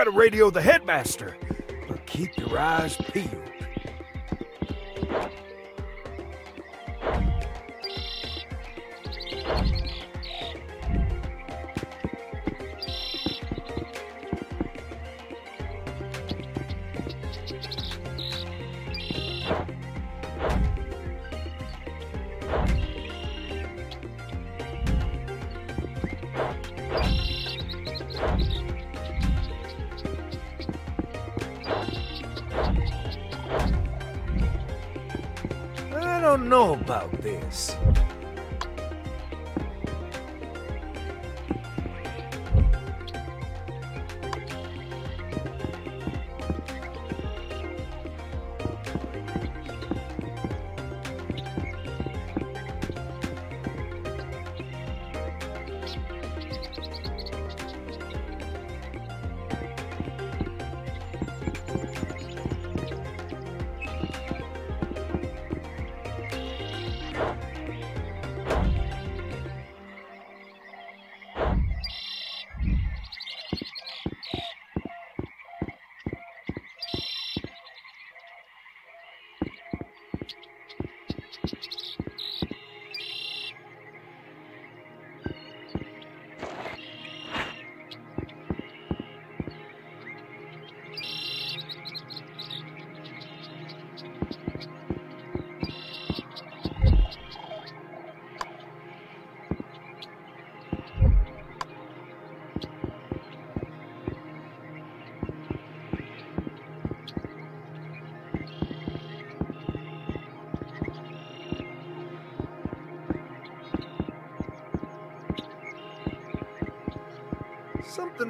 gotta radio the headmaster, but keep your eyes peeled. Don't know about this.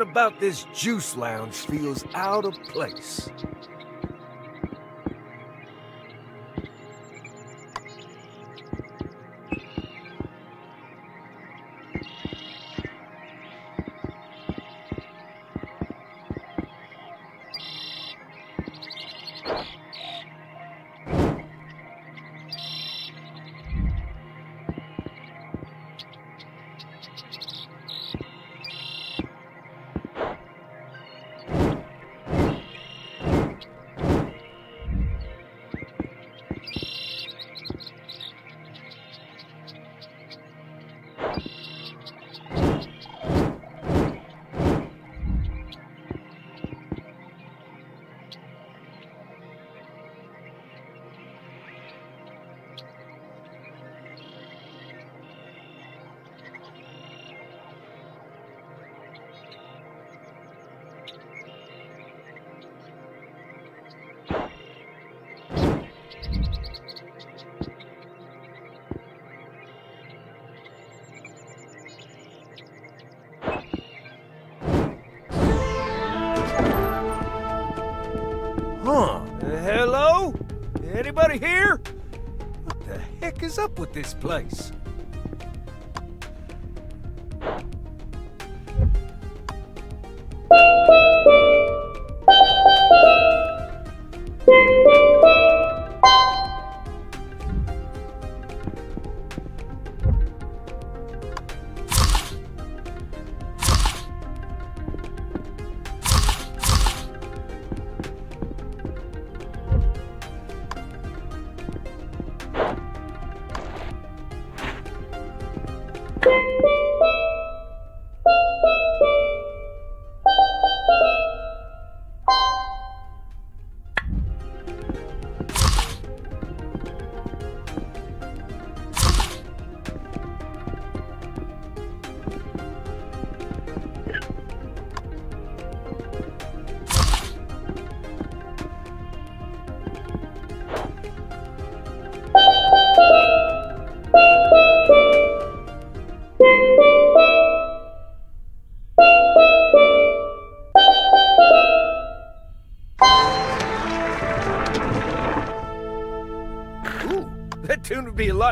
Something about this juice lounge feels out of place. Anybody here? What the heck is up with this place?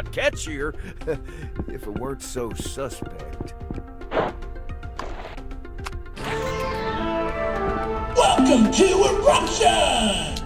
catchier if it weren't so suspect. Welcome to Eruption!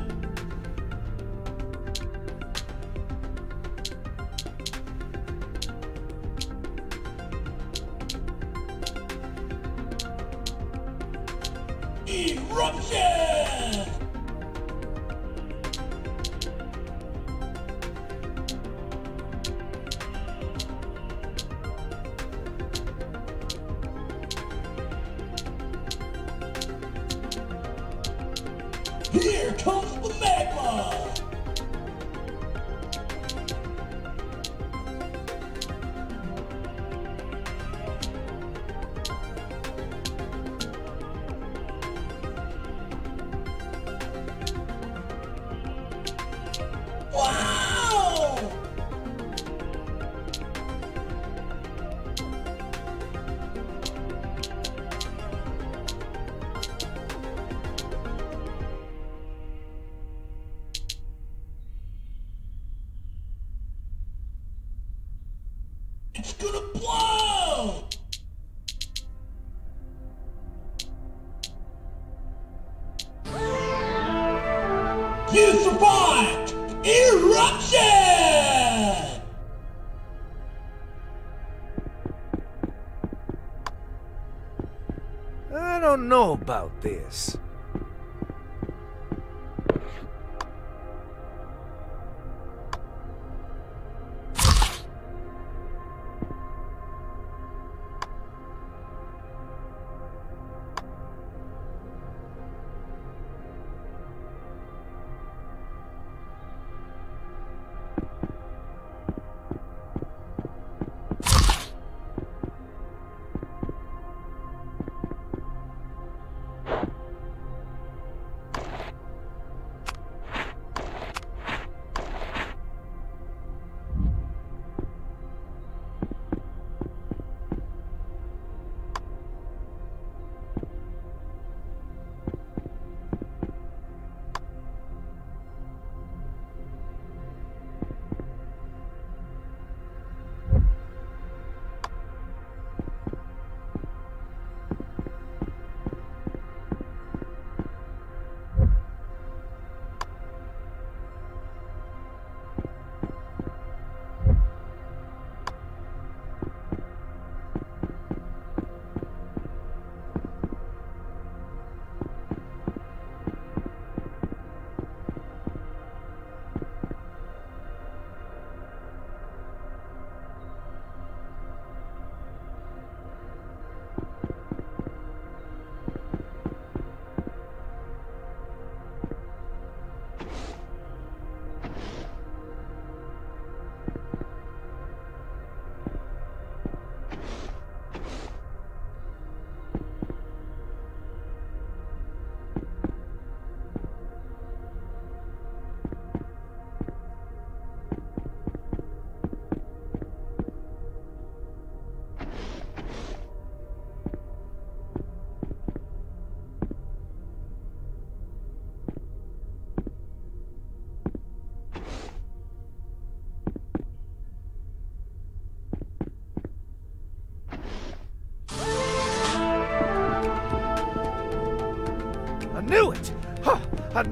It's gonna blow!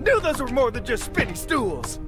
Knew those were more than just spinny stools!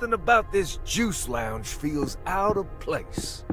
Something about this juice lounge feels out of place.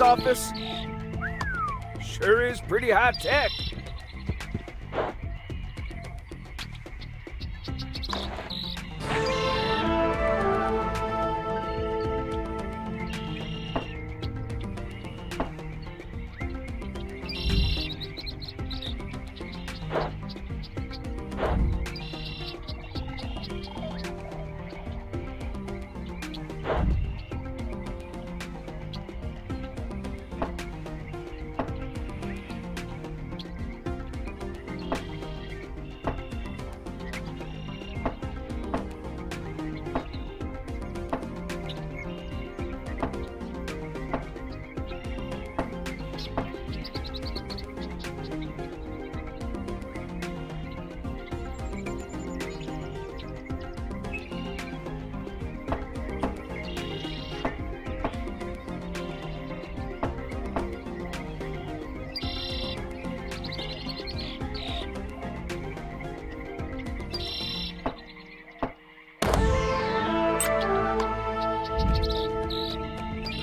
Office? Sure is pretty high tech.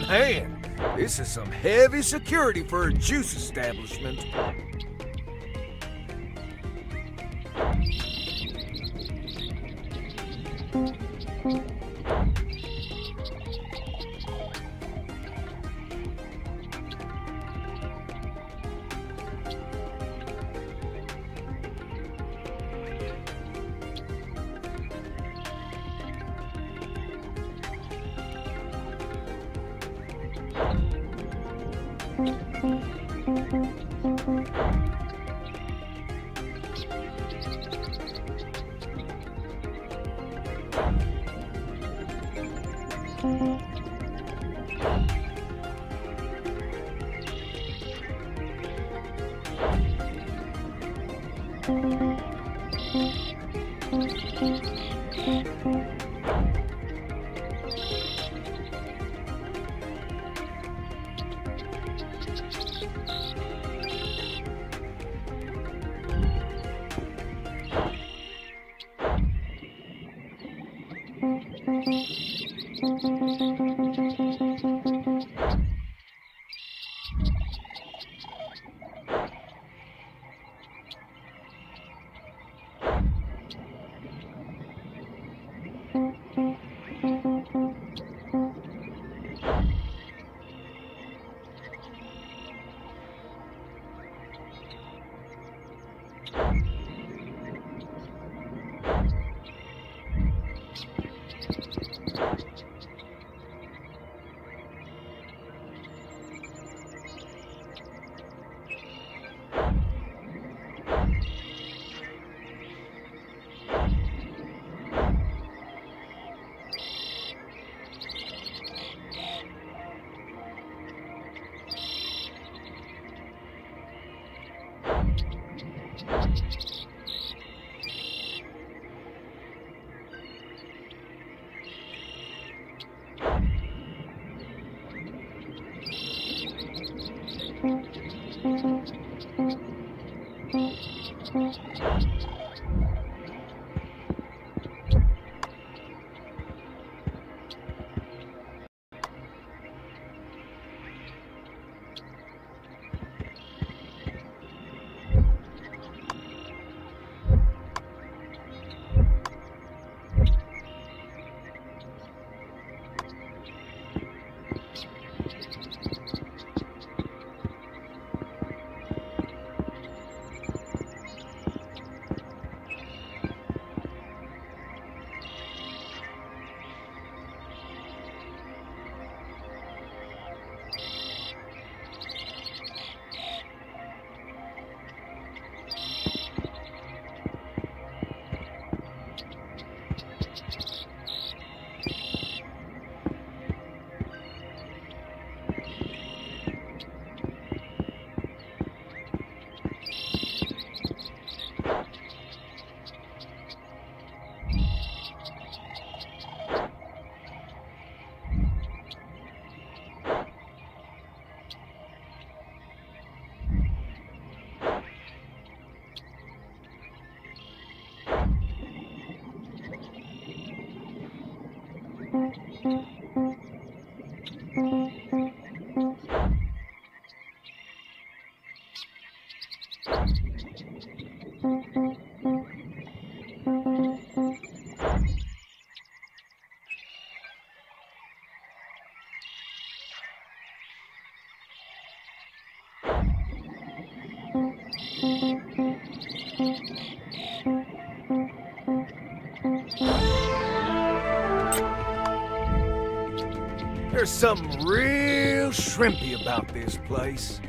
Man, this is some heavy security for a juice establishment. There's something real shrimpy about this place.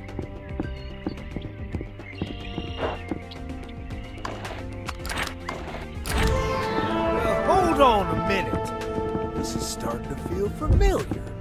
Now, hold on a minute. This is starting to feel familiar.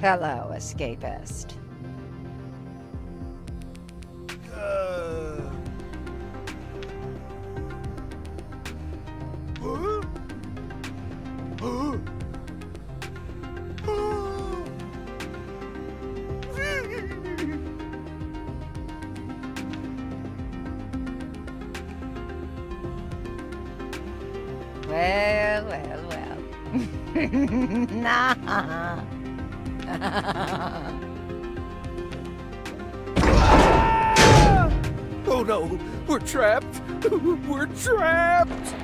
Hello, escapist. Well, well, well. nah. Oh no, we're trapped! We're trapped!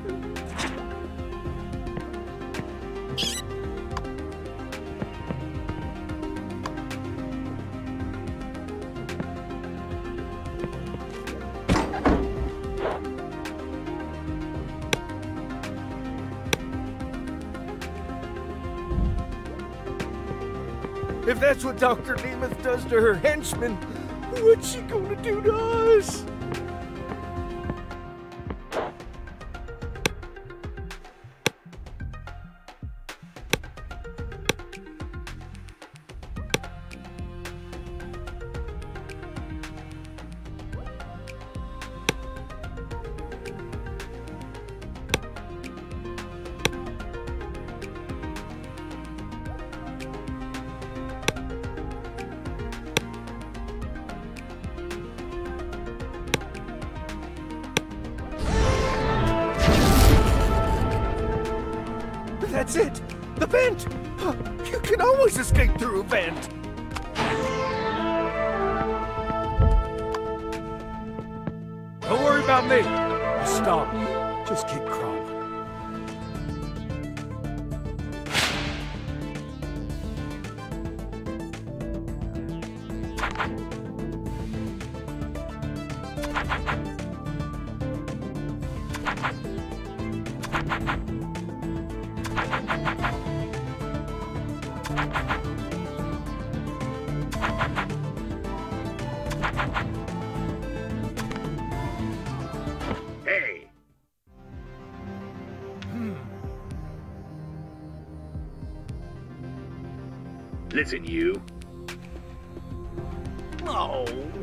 Dr. Nemeth does to her henchmen, what's she gonna do to us? Always escape through a vent! Hmm. listen, you. Oh.